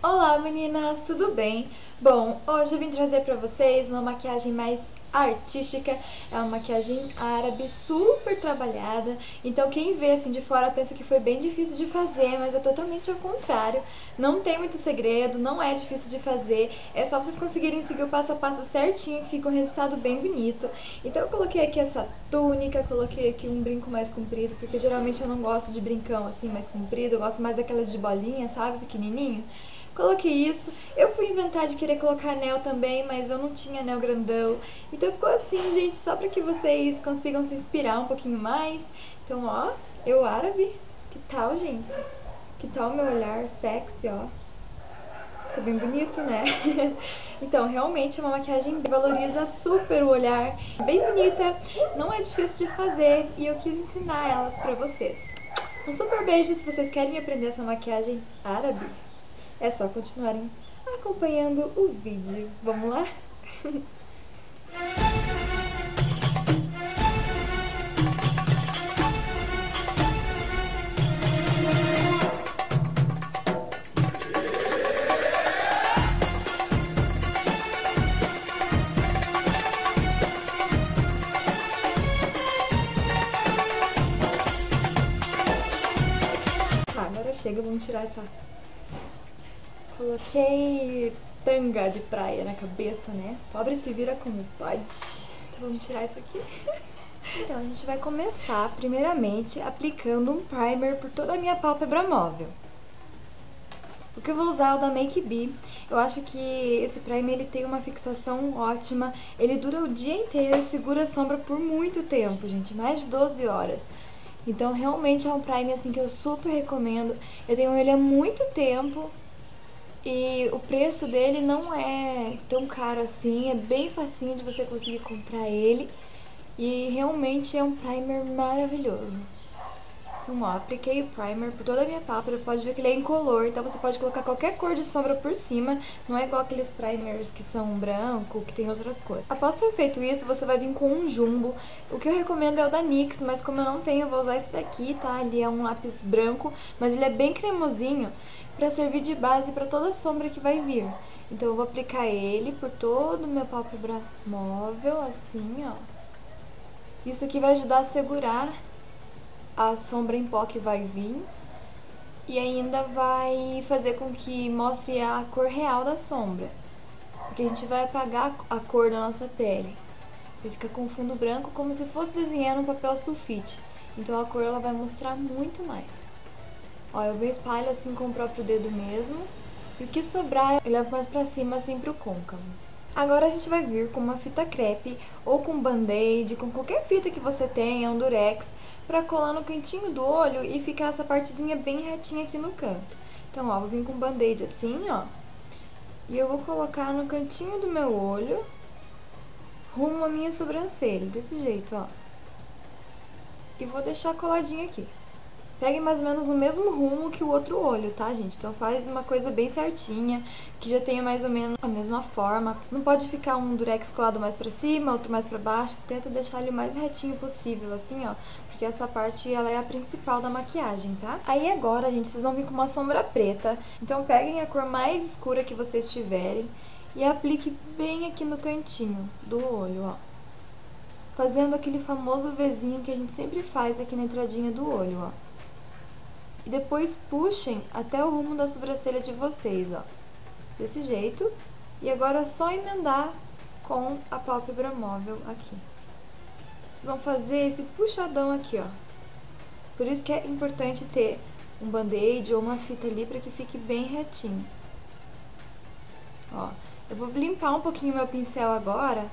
Olá meninas, tudo bem? Bom, hoje eu vim trazer pra vocês uma maquiagem mais artística, é uma maquiagem árabe super trabalhada, então quem vê assim de fora pensa que foi bem difícil de fazer, mas é totalmente ao contrário, não tem muito segredo, não é difícil de fazer, é só vocês conseguirem seguir o passo a passo certinho que fica um resultado bem bonito. Então eu coloquei aqui essa túnica, coloquei aqui um brinco mais comprido, porque geralmente eu não gosto de brincão assim mais comprido, eu gosto mais daquelas de bolinha, sabe, pequenininho. Coloquei isso. Eu fui inventar de querer colocar anel também, mas eu não tinha anel grandão. Então ficou assim, gente, só pra que vocês consigam se inspirar um pouquinho mais. Então, ó, eu árabe. Que tal, gente? Que tal meu olhar sexy, ó? Ficou bem bonito, né? então, realmente é uma maquiagem que valoriza super o olhar. Bem bonita, não é difícil de fazer e eu quis ensinar elas pra vocês. Um super beijo se vocês querem aprender essa maquiagem árabe é só continuarem acompanhando o vídeo. Vamos lá? Chega, vamos tirar essa Coloquei tanga de praia na cabeça, né? Pobre se vira como pode. Então vamos tirar isso aqui. Então a gente vai começar, primeiramente, aplicando um primer por toda a minha pálpebra móvel. O que eu vou usar é o da Make Be. Eu acho que esse primer ele tem uma fixação ótima. Ele dura o dia inteiro e segura a sombra por muito tempo, gente. Mais de 12 horas. Então realmente é um primer assim que eu super recomendo. Eu tenho ele há muito tempo e o preço dele não é tão caro assim, é bem facinho de você conseguir comprar ele. E realmente é um primer maravilhoso. Então, ó, apliquei o primer por toda a minha pálpebra, pode ver que ele é incolor, então você pode colocar qualquer cor de sombra por cima, não é igual aqueles primers que são branco, que tem outras cores. Após ter feito isso, você vai vir com um jumbo, o que eu recomendo é o da NYX, mas como eu não tenho, eu vou usar esse daqui, tá? Ele é um lápis branco, mas ele é bem cremosinho, para servir de base para toda a sombra que vai vir. Então eu vou aplicar ele por todo o meu pálpebra móvel, assim, ó. Isso aqui vai ajudar a segurar a sombra em pó que vai vir e ainda vai fazer com que mostre a cor real da sombra. Porque a gente vai apagar a cor da nossa pele. Vai ficar com fundo branco como se fosse desenhar no papel sulfite. Então a cor ela vai mostrar muito mais. Ó, eu venho espalho assim com o próprio dedo mesmo. E o que sobrar eu levo mais pra cima assim pro côncavo. Agora a gente vai vir com uma fita crepe ou com band-aid, com qualquer fita que você tenha, um durex, pra colar no cantinho do olho e ficar essa partezinha bem retinha aqui no canto. Então, ó, vou vir com band-aid assim, ó. E eu vou colocar no cantinho do meu olho, rumo à minha sobrancelha, desse jeito, ó. E vou deixar coladinho aqui. Pegue mais ou menos no mesmo rumo que o outro olho, tá, gente? Então faz uma coisa bem certinha, que já tenha mais ou menos a mesma forma. Não pode ficar um durex colado mais pra cima, outro mais pra baixo. Tenta deixar ele o mais retinho possível, assim, ó. Porque essa parte, ela é a principal da maquiagem, tá? Aí agora, gente, vocês vão vir com uma sombra preta. Então peguem a cor mais escura que vocês tiverem e aplique bem aqui no cantinho do olho, ó. Fazendo aquele famoso Vzinho que a gente sempre faz aqui na entradinha do olho, ó e depois puxem até o rumo da sobrancelha de vocês, ó. Desse jeito. E agora é só emendar com a pálpebra móvel aqui. Vocês vão fazer esse puxadão aqui, ó. Por isso que é importante ter um band-aid ou uma fita ali para que fique bem retinho. Ó, eu vou limpar um pouquinho meu pincel agora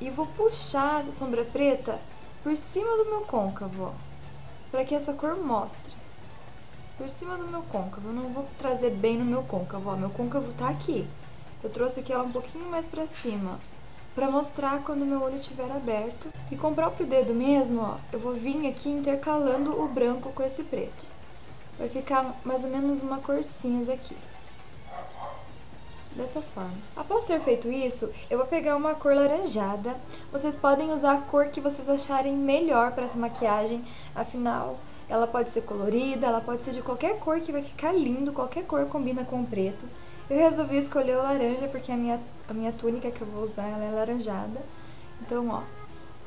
e vou puxar a sombra preta por cima do meu côncavo, ó, para que essa cor mostre por cima do meu côncavo. Eu não vou trazer bem no meu côncavo, ó. Meu côncavo tá aqui. Eu trouxe aqui ela um pouquinho mais pra cima, pra mostrar quando meu olho estiver aberto. E com o próprio dedo mesmo, ó, eu vou vir aqui intercalando o branco com esse preto. Vai ficar mais ou menos uma cor cinza aqui. Dessa forma. Após ter feito isso, eu vou pegar uma cor laranjada. Vocês podem usar a cor que vocês acharem melhor para essa maquiagem. Afinal, ela pode ser colorida, ela pode ser de qualquer cor que vai ficar lindo, qualquer cor combina com o preto. Eu resolvi escolher o laranja porque a minha, a minha túnica que eu vou usar ela é laranjada. Então, ó,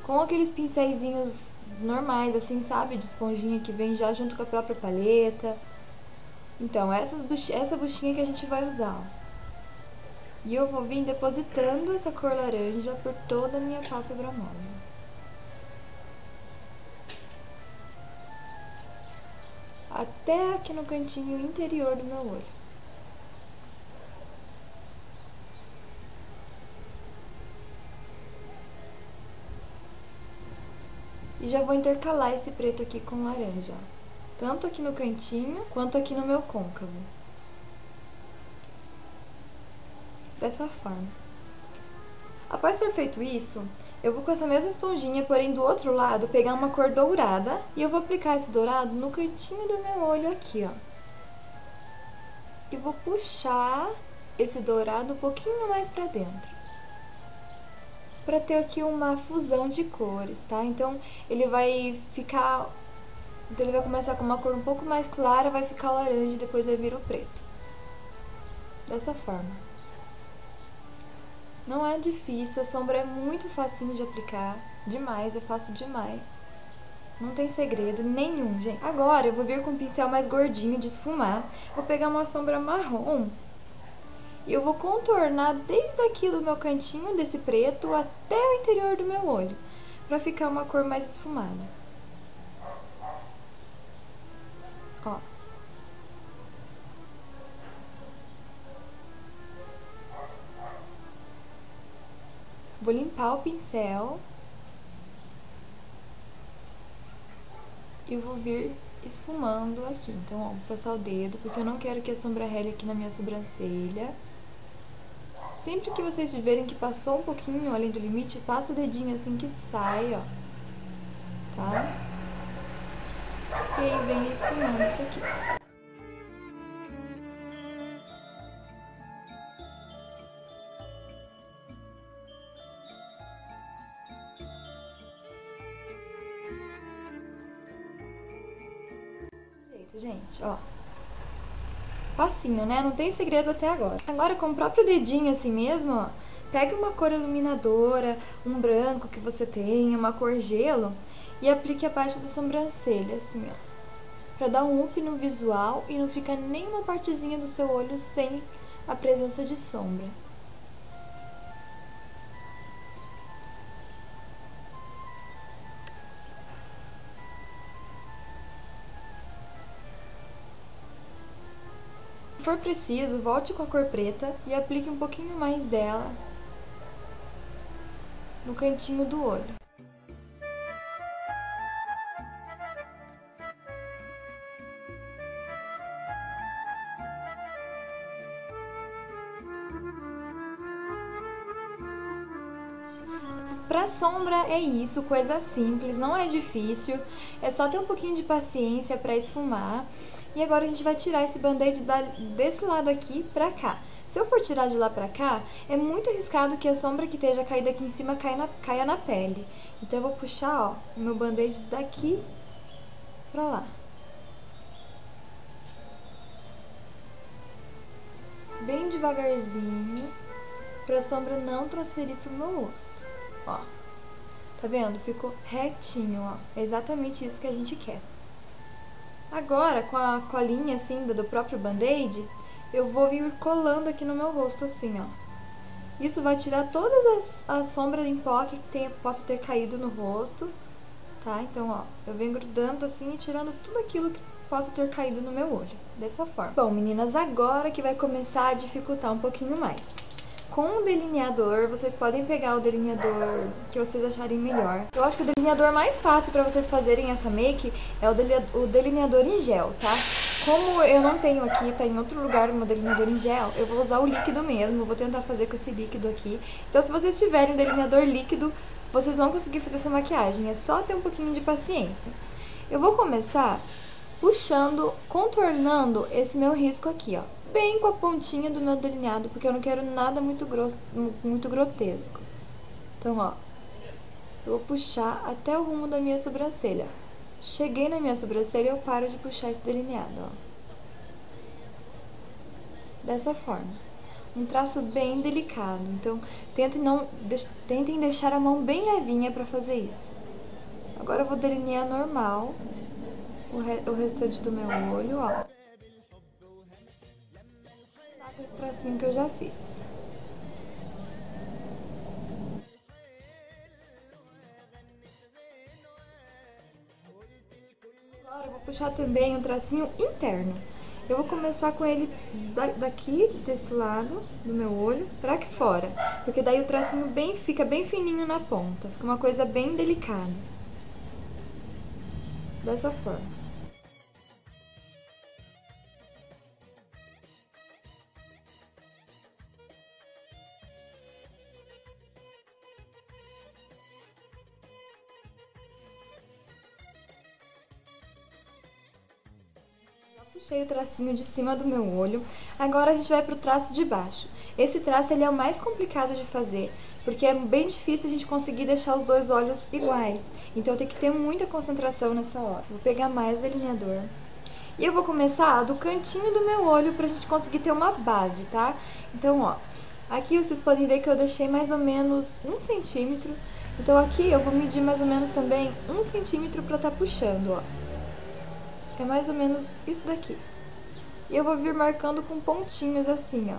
com aqueles pincéisinhos normais, assim, sabe? De esponjinha que vem já junto com a própria paleta. Então, essas buch essa buchinha que a gente vai usar, ó. E eu vou vir depositando essa cor laranja por toda a minha pálpebra móvel. Até aqui no cantinho interior do meu olho. E já vou intercalar esse preto aqui com laranja. Tanto aqui no cantinho, quanto aqui no meu côncavo. Dessa forma. Após ter feito isso, eu vou com essa mesma esponjinha, porém do outro lado, pegar uma cor dourada e eu vou aplicar esse dourado no cantinho do meu olho aqui, ó. E vou puxar esse dourado um pouquinho mais pra dentro para ter aqui uma fusão de cores, tá? Então, ele vai ficar... Então, ele vai começar com uma cor um pouco mais clara, vai ficar laranja e depois vai vir o preto. Dessa forma. Não é difícil, a sombra é muito facinho de aplicar. Demais, é fácil demais. Não tem segredo nenhum, gente. Agora, eu vou vir com um pincel mais gordinho de esfumar. Vou pegar uma sombra marrom e eu vou contornar desde aqui do meu cantinho desse preto até o interior do meu olho, pra ficar uma cor mais esfumada. Ó. Vou limpar o pincel. E vou vir esfumando aqui. Então, ó, vou passar o dedo, porque eu não quero que a sombra rele aqui na minha sobrancelha. Sempre que vocês verem que passou um pouquinho além do limite, passa o dedinho assim que sai, ó. Tá? E aí vem esfumando isso aqui. Ó. Facinho, né? Não tem segredo até agora. Agora, com o próprio dedinho assim mesmo, ó, pegue uma cor iluminadora, um branco que você tenha, uma cor gelo, e aplique abaixo da sobrancelha, assim, ó. Pra dar um up no visual e não ficar nenhuma partezinha do seu olho sem a presença de sombra. For preciso, volte com a cor preta e aplique um pouquinho mais dela no cantinho do olho. Pra sombra é isso, coisa simples, não é difícil, é só ter um pouquinho de paciência para esfumar. E agora a gente vai tirar esse band-aid desse lado aqui pra cá. Se eu for tirar de lá pra cá, é muito arriscado que a sombra que esteja caída aqui em cima caia na, caia na pele. Então eu vou puxar, ó, meu band-aid daqui pra lá. Bem devagarzinho, pra sombra não transferir pro meu rosto. Ó, tá vendo? Ficou retinho, ó. É exatamente isso que a gente quer. Agora, com a colinha assim do próprio band-aid, eu vou vir colando aqui no meu rosto assim, ó. Isso vai tirar todas as, as sombras em pó que possa ter caído no rosto, tá? Então, ó, eu venho grudando assim e tirando tudo aquilo que possa ter caído no meu olho, dessa forma. Bom, meninas, agora que vai começar a dificultar um pouquinho mais. Com o delineador, vocês podem pegar o delineador que vocês acharem melhor. Eu acho que o delineador mais fácil pra vocês fazerem essa make é o delineador em gel, tá? Como eu não tenho aqui, tá em outro lugar o meu delineador em gel, eu vou usar o líquido mesmo, vou tentar fazer com esse líquido aqui. Então se vocês tiverem delineador líquido, vocês vão conseguir fazer essa maquiagem, é só ter um pouquinho de paciência. Eu vou começar puxando, contornando esse meu risco aqui, ó bem com a pontinha do meu delineado, porque eu não quero nada muito, grosso, muito grotesco. Então, ó, eu vou puxar até o rumo da minha sobrancelha. Cheguei na minha sobrancelha, eu paro de puxar esse delineado, ó. Dessa forma. um traço bem delicado. Então, tentem, não, tentem deixar a mão bem levinha para fazer isso. Agora eu vou delinear normal o, re, o restante do meu olho, ó. Esse tracinho que eu já fiz. Agora eu vou puxar também um tracinho interno. Eu vou começar com ele daqui, desse lado do meu olho, pra aqui fora. Porque daí o tracinho bem, fica bem fininho na ponta. Fica uma coisa bem delicada. Dessa forma. Puxei o tracinho de cima do meu olho. Agora a gente vai pro traço de baixo. Esse traço ele é o mais complicado de fazer, porque é bem difícil a gente conseguir deixar os dois olhos iguais. Então tem que ter muita concentração nessa hora. Vou pegar mais delineador. E eu vou começar do cantinho do meu olho pra gente conseguir ter uma base, tá? Então, ó, aqui vocês podem ver que eu deixei mais ou menos um centímetro. Então aqui eu vou medir mais ou menos também um centímetro pra tá puxando, ó. É mais ou menos isso daqui. E eu vou vir marcando com pontinhos assim, ó.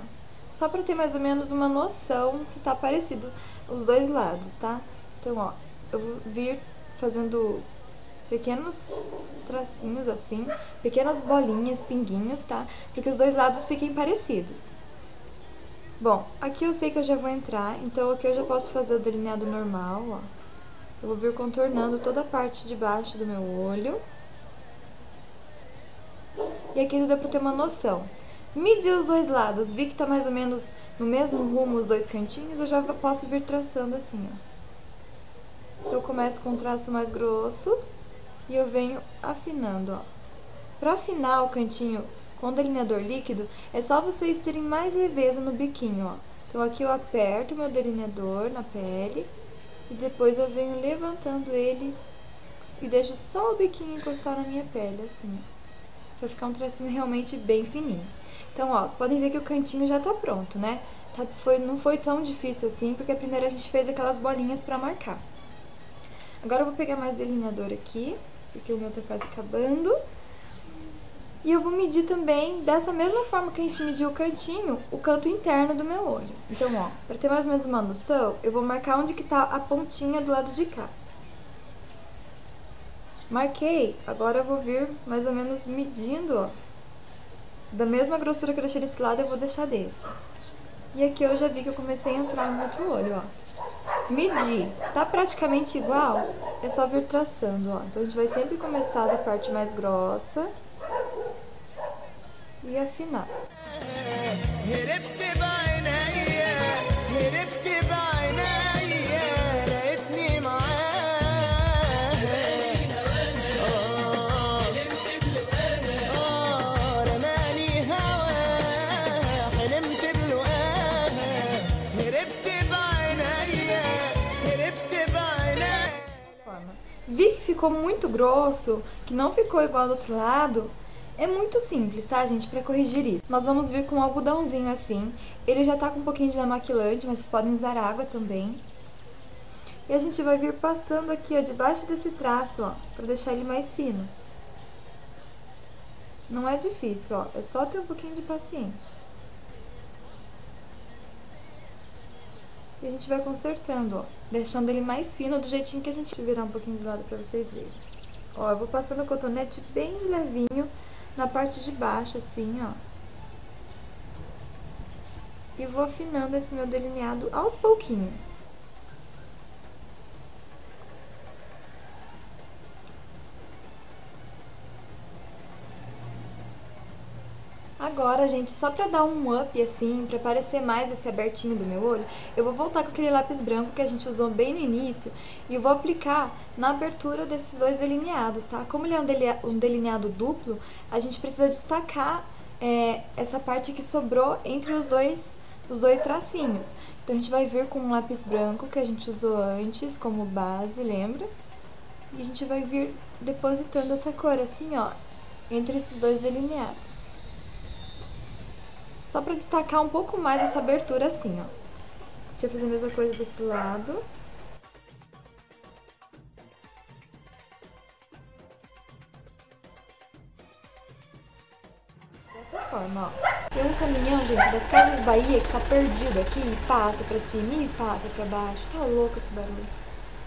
Só pra ter mais ou menos uma noção se tá parecido os dois lados, tá? Então, ó, eu vou vir fazendo pequenos tracinhos assim, pequenas bolinhas, pinguinhos, tá? Para que os dois lados fiquem parecidos. Bom, aqui eu sei que eu já vou entrar, então aqui eu já posso fazer o delineado normal, ó. Eu vou vir contornando toda a parte de baixo do meu olho. E aqui já dá pra ter uma noção. Medi os dois lados, vi que tá mais ou menos no mesmo rumo os dois cantinhos, eu já posso vir traçando assim, ó. Então eu começo com um traço mais grosso e eu venho afinando, ó. Pra afinar o cantinho com delineador líquido, é só vocês terem mais leveza no biquinho, ó. Então aqui eu aperto meu delineador na pele e depois eu venho levantando ele e deixo só o biquinho encostar na minha pele, assim, ó pra ficar um tracinho realmente bem fininho. Então, ó, podem ver que o cantinho já tá pronto, né? Tá, foi, não foi tão difícil assim, porque a primeira a gente fez aquelas bolinhas pra marcar. Agora eu vou pegar mais delineador aqui, porque o meu tá quase acabando. E eu vou medir também, dessa mesma forma que a gente mediu o cantinho, o canto interno do meu olho. Então, ó, pra ter mais ou menos uma noção, eu vou marcar onde que tá a pontinha do lado de cá. Marquei, agora eu vou vir mais ou menos medindo, ó. Da mesma grossura que eu deixei desse lado, eu vou deixar desse. E aqui eu já vi que eu comecei a entrar no outro olho, ó. Medir, tá praticamente igual, é só vir traçando, ó. Então a gente vai sempre começar da parte mais grossa e afinar. Ficou muito grosso, que não ficou igual do outro lado, é muito simples, tá, gente, pra corrigir isso. Nós vamos vir com um algodãozinho assim. Ele já tá com um pouquinho de demaquilante, mas vocês podem usar água também. E a gente vai vir passando aqui, ó, debaixo desse traço, ó, pra deixar ele mais fino. Não é difícil, ó, é só ter um pouquinho de paciência. E a gente vai consertando, ó, deixando ele mais fino do jeitinho que a gente... virar um pouquinho de lado pra vocês verem. Ó, eu vou passando o cotonete bem de levinho na parte de baixo, assim, ó. E vou afinando esse meu delineado aos pouquinhos. Agora, gente, só pra dar um up, assim, pra parecer mais esse abertinho do meu olho, eu vou voltar com aquele lápis branco que a gente usou bem no início e vou aplicar na abertura desses dois delineados, tá? Como ele é um delineado duplo, a gente precisa destacar é, essa parte que sobrou entre os dois, os dois tracinhos. Então, a gente vai vir com um lápis branco que a gente usou antes como base, lembra? E a gente vai vir depositando essa cor assim, ó, entre esses dois delineados. Só pra destacar um pouco mais essa abertura assim, ó. Deixa eu fazer a mesma coisa desse lado. Dessa forma, ó. Tem um caminhão, gente, das Casas Bahia que tá perdido aqui e passa pra cima e passa pra baixo. Tá louco esse barulho.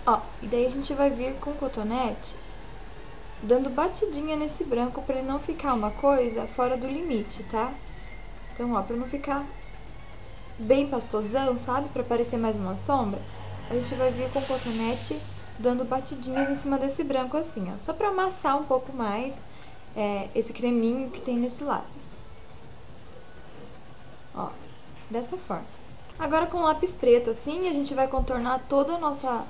Ó, e daí a gente vai vir com o cotonete dando batidinha nesse branco pra ele não ficar uma coisa fora do limite, tá? Então, ó, pra não ficar bem pastosão, sabe? Pra parecer mais uma sombra, a gente vai vir com o cotonete dando batidinhas em cima desse branco assim, ó. Só pra amassar um pouco mais é, esse creminho que tem nesse lápis. Ó, dessa forma. Agora com lápis preto assim, a gente vai contornar toda a nossa,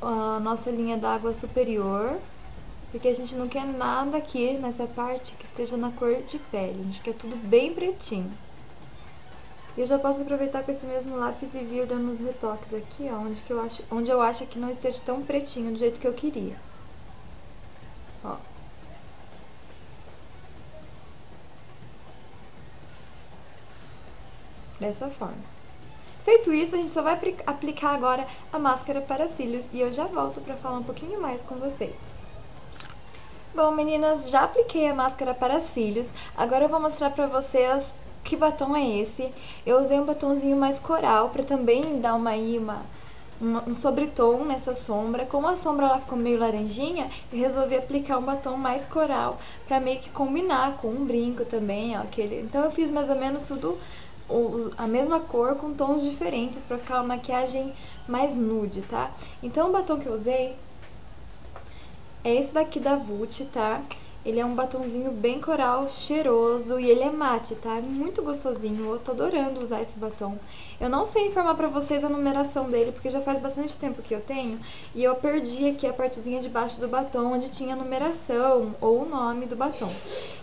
a nossa linha d'água superior. Porque a gente não quer nada aqui nessa parte que esteja na cor de pele. A gente quer tudo bem pretinho. E eu já posso aproveitar com esse mesmo lápis e vir dando uns retoques aqui, ó, onde, que eu acho, onde eu acho que não esteja tão pretinho do jeito que eu queria. Ó. Dessa forma. Feito isso, a gente só vai aplicar agora a máscara para cílios e eu já volto para falar um pouquinho mais com vocês. Bom, meninas, já apliquei a máscara para cílios, agora eu vou mostrar para vocês que batom é esse? Eu usei um batomzinho mais coral para também dar uma, uma, um sobretom nessa sombra. Como a sombra ela ficou meio laranjinha, eu resolvi aplicar um batom mais coral para meio que combinar com um brinco também, ó, aquele. Então eu fiz mais ou menos tudo a mesma cor com tons diferentes para ficar uma maquiagem mais nude, tá? Então o batom que eu usei é esse daqui da Vult, tá? Ele é um batonzinho bem coral, cheiroso e ele é mate, tá? É muito gostosinho, eu tô adorando usar esse batom. Eu não sei informar pra vocês a numeração dele, porque já faz bastante tempo que eu tenho. E eu perdi aqui a partezinha de baixo do batom, onde tinha a numeração ou o nome do batom.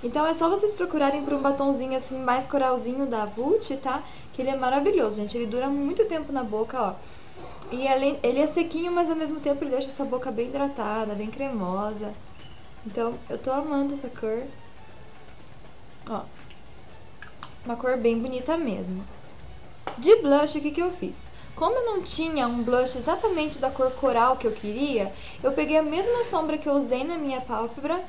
Então é só vocês procurarem por um batonzinho assim, mais coralzinho da Vult, tá? Que ele é maravilhoso, gente. Ele dura muito tempo na boca, ó. E ele, ele é sequinho, mas ao mesmo tempo ele deixa essa boca bem hidratada, bem cremosa. Então, eu tô amando essa cor. Ó. Uma cor bem bonita mesmo. De blush, o que que eu fiz? Como eu não tinha um blush exatamente da cor coral que eu queria, eu peguei a mesma sombra que eu usei na minha pálpebra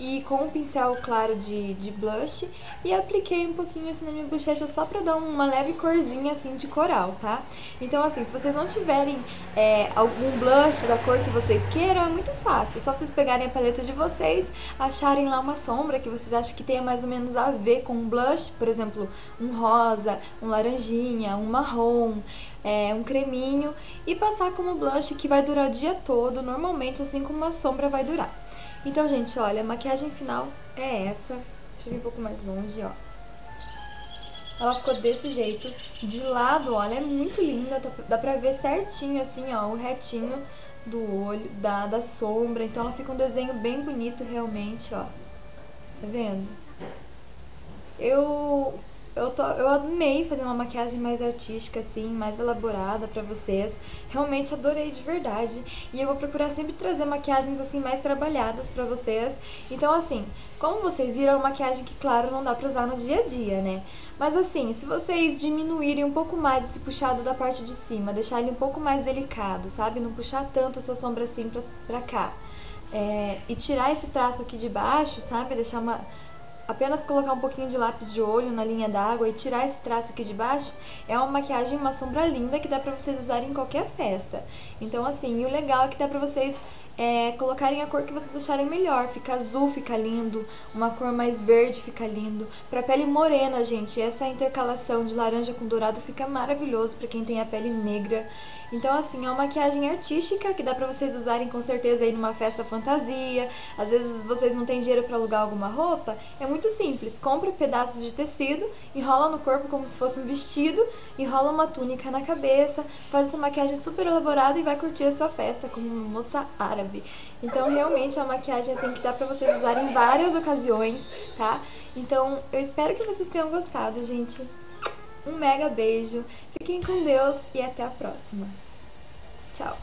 e com um pincel claro de, de blush e apliquei um pouquinho assim na minha bochecha só pra dar uma leve corzinha assim de coral, tá? Então assim, se vocês não tiverem é, algum blush da cor que vocês queiram, é muito fácil. É só vocês pegarem a paleta de vocês, acharem lá uma sombra que vocês acham que tenha mais ou menos a ver com um blush, por exemplo, um rosa, um laranjinha, um marrom, é, um creminho e passar como blush que vai durar o dia todo, normalmente assim como uma sombra vai durar. Então, gente, olha, a maquiagem final é essa. Deixa eu vir um pouco mais longe, ó. Ela ficou desse jeito. De lado, olha, é muito linda. Dá pra ver certinho, assim, ó, o retinho do olho, da, da sombra. Então ela fica um desenho bem bonito, realmente, ó. Tá vendo? Eu eu, tô, eu amei fazer uma maquiagem mais artística, assim, mais elaborada pra vocês. Realmente adorei de verdade. E eu vou procurar sempre trazer maquiagens, assim, mais trabalhadas pra vocês. Então, assim, como vocês viram, é uma maquiagem que, claro, não dá pra usar no dia a dia, né? Mas, assim, se vocês diminuírem um pouco mais esse puxado da parte de cima, deixar ele um pouco mais delicado, sabe? Não puxar tanto essa sombra assim pra, pra cá. É, e tirar esse traço aqui de baixo, sabe? Deixar uma apenas colocar um pouquinho de lápis de olho na linha d'água e tirar esse traço aqui de baixo, é uma maquiagem, uma sombra linda que dá pra vocês usarem em qualquer festa. Então, assim, o legal é que dá pra vocês é, colocarem a cor que vocês acharem melhor. Fica azul, fica lindo. Uma cor mais verde fica lindo. Pra pele morena, gente, essa intercalação de laranja com dourado fica maravilhoso pra quem tem a pele negra. Então, assim, é uma maquiagem artística que dá pra vocês usarem com certeza aí numa festa fantasia. Às vezes vocês não têm dinheiro pra alugar alguma roupa. É muito simples. Compra pedaços de tecido, enrola no corpo como se fosse um vestido, enrola uma túnica na cabeça, faz essa maquiagem super elaborada e vai curtir a sua festa como uma moça árabe árabe. Então, realmente, uma maquiagem assim que dá pra vocês usarem em várias ocasiões, tá? Então, eu espero que vocês tenham gostado, gente. Um mega beijo. Fiquem com Deus e até a próxima. Tchau.